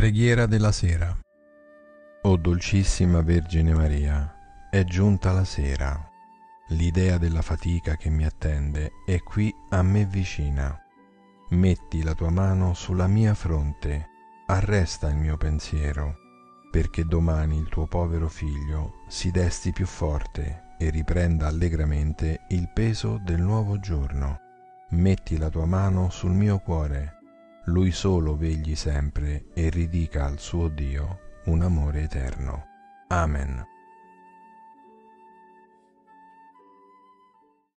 Preghiera della sera. O dolcissima Vergine Maria, è giunta la sera. L'idea della fatica che mi attende è qui a me vicina. Metti la tua mano sulla mia fronte, arresta il mio pensiero, perché domani il tuo povero figlio si desti più forte e riprenda allegramente il peso del nuovo giorno. Metti la tua mano sul mio cuore, lui solo vegli sempre e ridica al suo Dio un amore eterno. Amen.